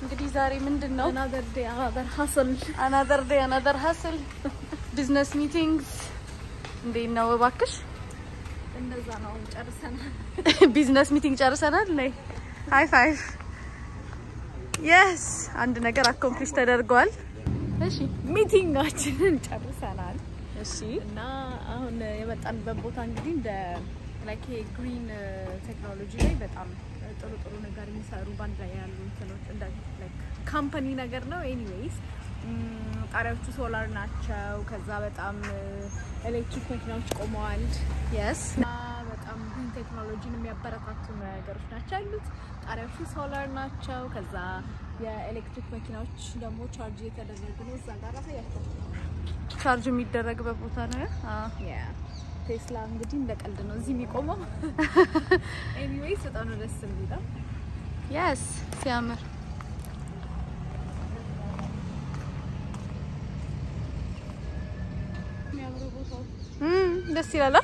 እንግዲህ ዛሬ ምንድን ነው another day another hustle business meetings እንዴት ነው እባክሽ? እንደዛ ነው ጨርሰናል። business meeting ጨርሰናል። ነይ high five። yes አንድ ነገር accomplish ተደርጓል። እሺ meeting ኣችንን ጨርሰናል እሺ እና አሁን የመጣንበት ቦታ እንግዲህ እንደ like green ቴክኖሎጂ ላይ በጣም ጥሩ ጥሩ ነገር የሚሰሩ ባንድ ላይ ያሉ እንትኖች እንደ company ነገር ነው። anyways ጣሪያዎቹ ሶላር ናቸው። ከዛ በጣም ኤሌክትሪክ መኪናዎች ቆመዋል yes በጣም ቴክኖሎጂን የሚያበረታቱ ነገሮች ናቸው ያሉት። ጣሪያዎቹ ሶላር ናቸው። ከዛ የኤሌክትሪክ መኪናዎች ደግሞ ቻርጅ እየተደረጉ ነው። እዛ ጋር ቻርጅ የሚደረግበት ቦታ ነው። ቴስላ እንግዲህ እንደ ቀልድ ነው እዚህ የሚቆመው። anyways በጣም ነው ደስ የሚለው። yes ሲያምር ደስ ይላል።?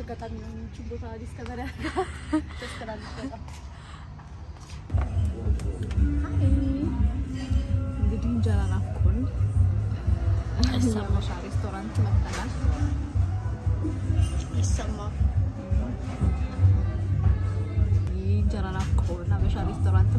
አጋጣሚ ነው የሚችል ቦታ ዲስከቨር ያደርጋ ደስ ትላለች በጣም። sama siya. Restaurant sa Magdalas. Isa mo. Diyara na ako. Sabi siya, restaurant sa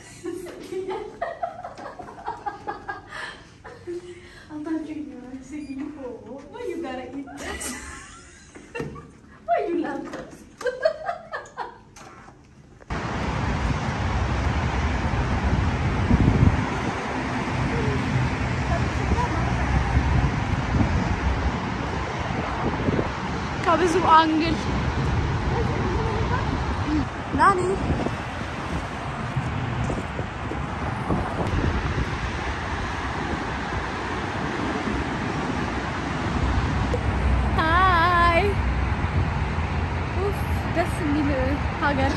ከብዙ አንግል ናኒ ሃይ ኡፍ ደስ የሚል ሀገር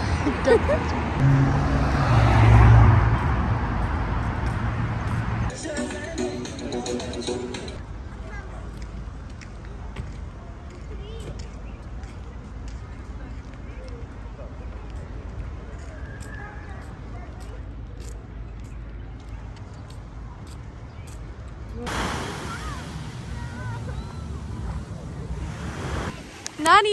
ናኒ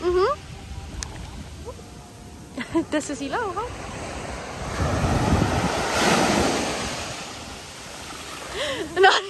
እህ ደስ ሲለው ውሃ ናኒ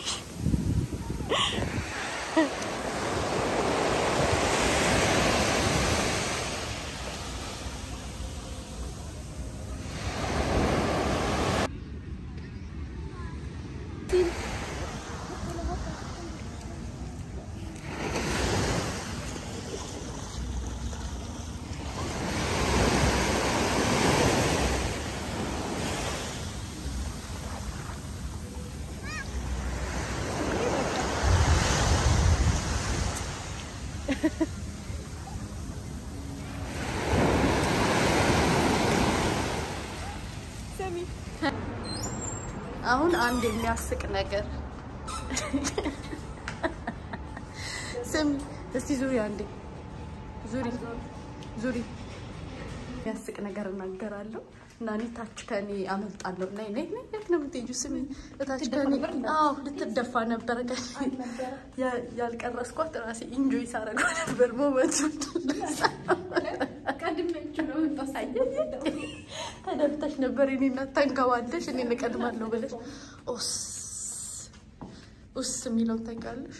አሁን አንድ የሚያስቅ ነገር። ስም እስቲ ዙሪ አንዴ። ዙሪ ዙሪ። የሚያስቅ ነገር እናገራለሁ እና እኔ ታች ከኔ አመልጣለሁ። ነይ ነይ ነይ፣ የት ነው የምትሄጂው? ስሚ እታች ከኔ አዎ፣ ልትደፋ ነበረ። ያ- ያልቀረጽኳት ራሴ enjoy ሳደርገው ነበር moment ኡን። ተደፍተሽ ነበር እኔ እናት ተንከባለሽ፣ እኔ እቀድማለሁ ብለሽ ኦስ ኡስ የሚለውን ታውቂያለሽ?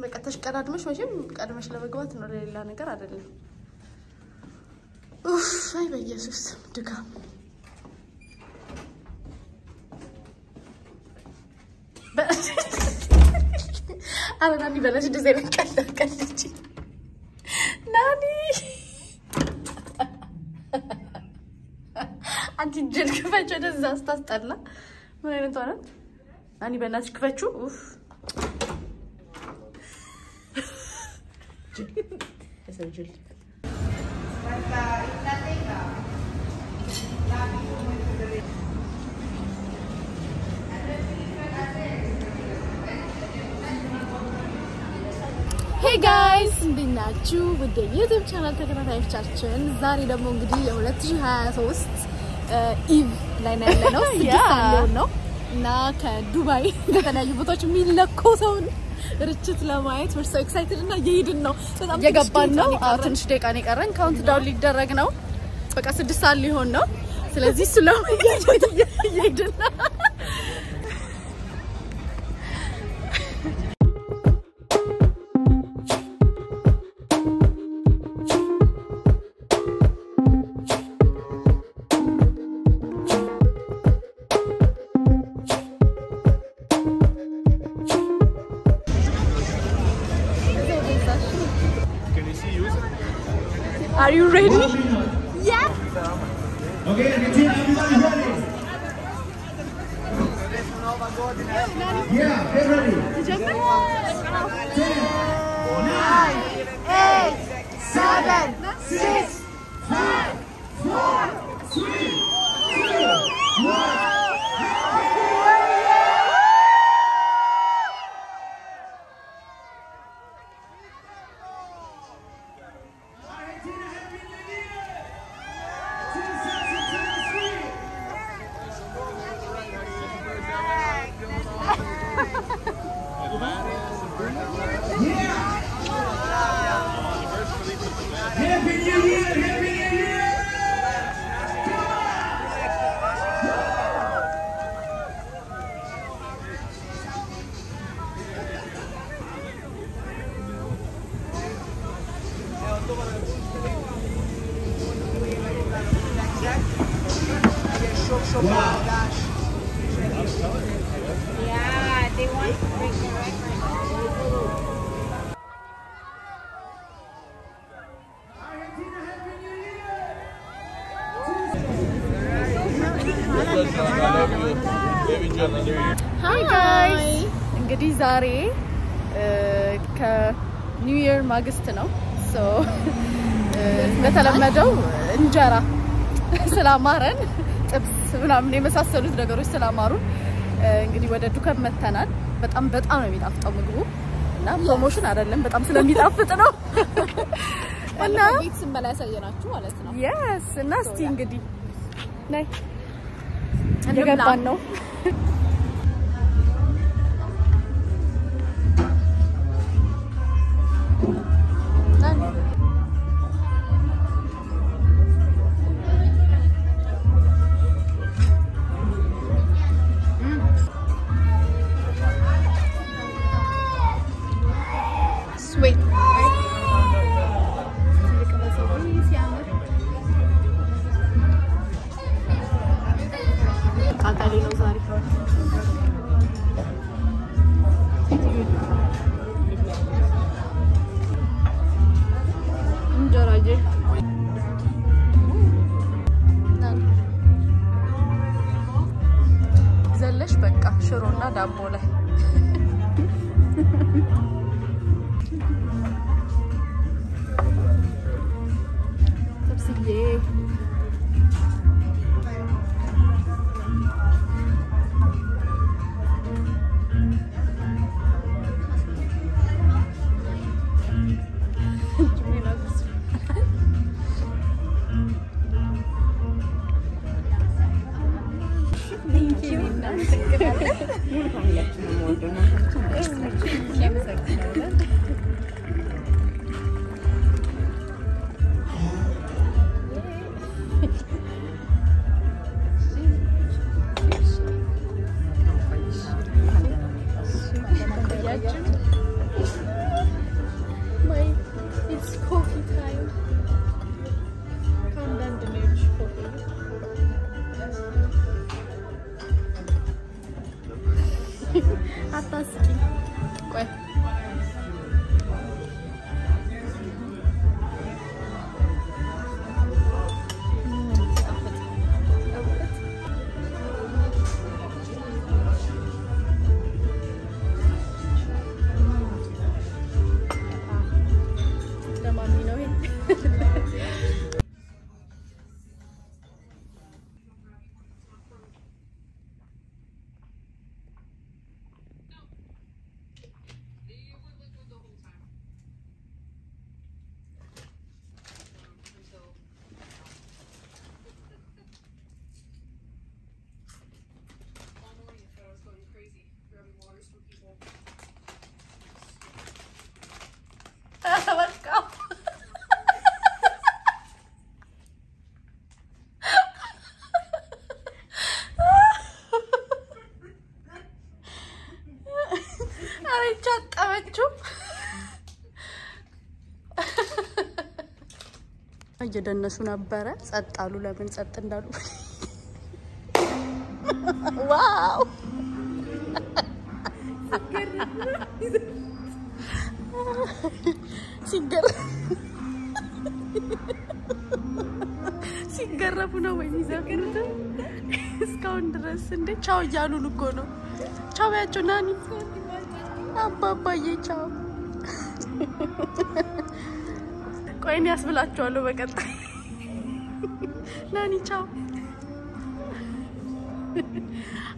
በቃ ተሽቀዳድመሽ መቼም ቀድመሽ ለመግባት ነው፣ ለሌላ ነገር አይደለም። አይ በኢየሱስ ድካም። አረ ናኒ በለሽ እንደዚህ አይነት ቀልድ አትቀልጂ ናኒ። አንቺ እጅል ክፈች ወደዛ ስታስጠላ። ምን አይነት ሆነት ናኒ? በእናትሽ ክፈችው። ኡፍ ጅል hey guys እንዴት ናችሁ? ውድ የ YouTube channel ተከታታዮቻችን፣ ዛሬ ደግሞ እንግዲህ የ2023 eve ላይ ነው ያለነው። ስድስት ነው እና ከዱባይ ከተለያዩ ቦታዎች የሚለኮሰውን ርችት ለማየት we're so excited እና እየሄድን ነው። በጣም እየገባን ነው። ትንሽ ደቂቃ ነው የቀረን። count down ሊደረግ ነው። በቃ ስድስት ሰዓት ሊሆን ነው። ስለዚህ እሱ ለማየት እየሄድን ነው። Are you ready? Yeah! ሃይ ጋይስ እንግዲህ ዛሬ ከኒው ይር ማግስት ነው። እንደተለመደው እንጀራ ስላማረን ጥብስ ምናምን የመሳሰሉት ነገሮች ስላማሩን እንግዲህ ወደ ዱከም መጥተናል። በጣም በጣም ነው የሚጣፍጠው ምግቡ እና promotion አይደለም፣ በጣም ስለሚጣፍጥ ነው እና ቤት ስንበላ ያሳየናችሁ ማለት ነው። yes እና እስቲ እንግዲህ ነይ እየገባን ነው። with. እየደነሱ ነበረ። ጸጥ አሉ። ለምን ጸጥ እንዳሉ ዋው ሲገረ ሲገረፉ ነው ወይ የሚዘፍኑት? እስካሁን ድረስ እንደ ቻው እያሉን እኮ ነው። ቻው ያቸው ናኒ አባባዬ ቻው። ቆይን ያስብላችኋለሁ በቀጣይ ናኒ ቻው።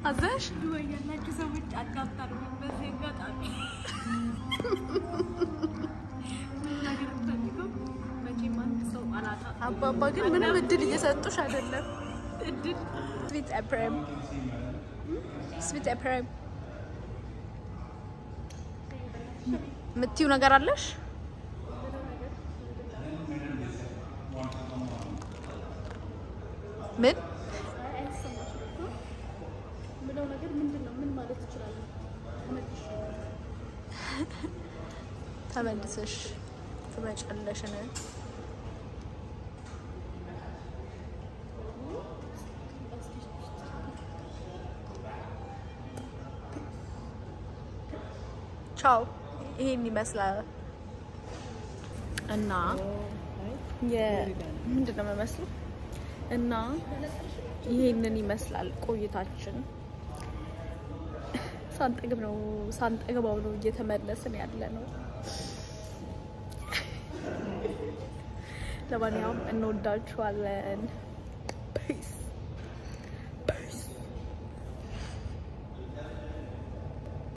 አዘሽ ያላችሁ ሰዎች አዳምጣሉ። በዚህ አጋጣሚ አባባ ግን ምንም እድል እየሰጡሽ አይደለም። እድል ስዊት ኤፕሪም ስዊት ኤፕሪም የምትዩ ነገር አለሽ? ምን ምለው ነገር ምንድን ነው? ምን ማለት እችላለሁ? ተመልሰሽ ትመጫለሽን? ቻው። ይሄን ይመስላል እና ምንድን ነው የሚመስለው? እና ይሄንን ይመስላል ቆይታችን። ሳንጠግብ ነው ሳንጠግባው ነው እየተመለስን ያለ ነው። ለማንኛውም እንወዳችኋለን።